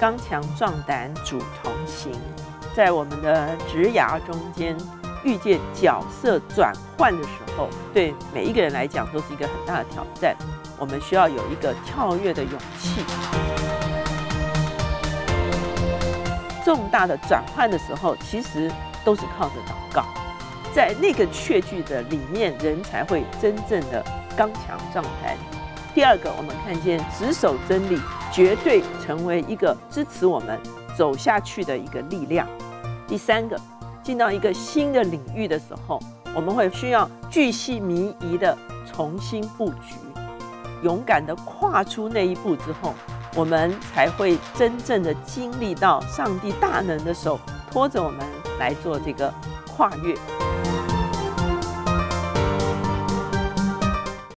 刚强壮胆主同行，在我们的职涯中间遇见角色转换的时候，对每一个人来讲都是一个很大的挑战。我们需要有一个跳跃的勇气。重大的转换的时候，其实都是靠着祷告，在那个确据的里面，人才会真正的刚强壮胆。第二个，我们看见执守真理，绝对成为一个支持我们走下去的一个力量。第三个，进到一个新的领域的时候，我们会需要巨细靡遗的重新布局，勇敢的跨出那一步之后，我们才会真正的经历到上帝大能的手拖着我们来做这个跨越。